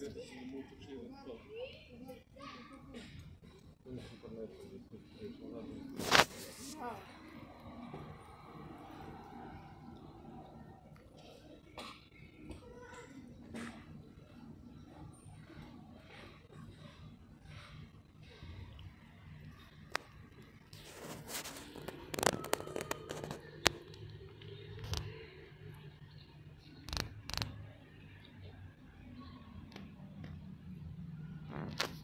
This is a multi. Mm-hmm.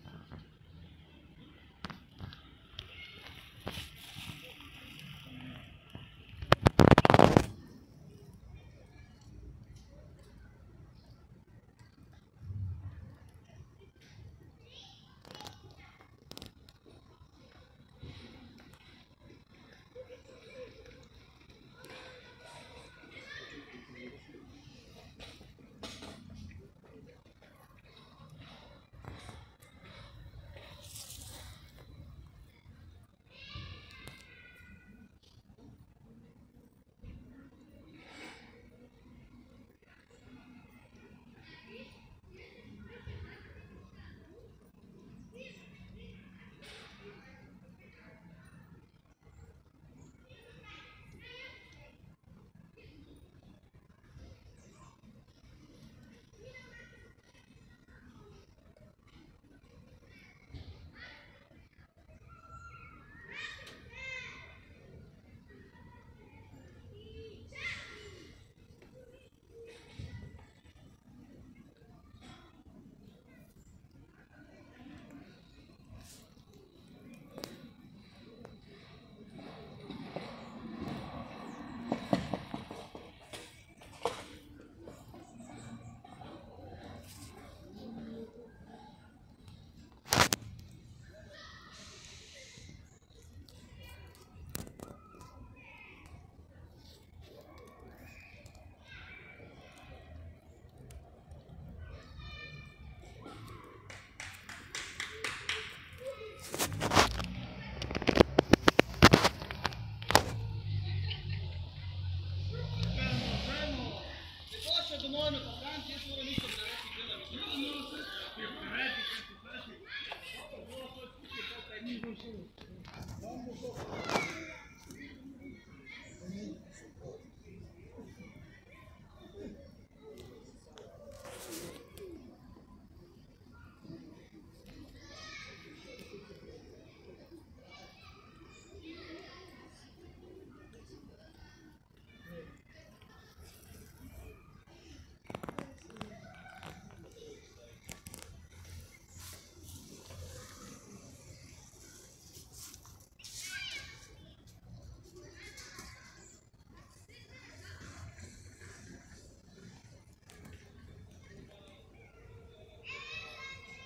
Yeah.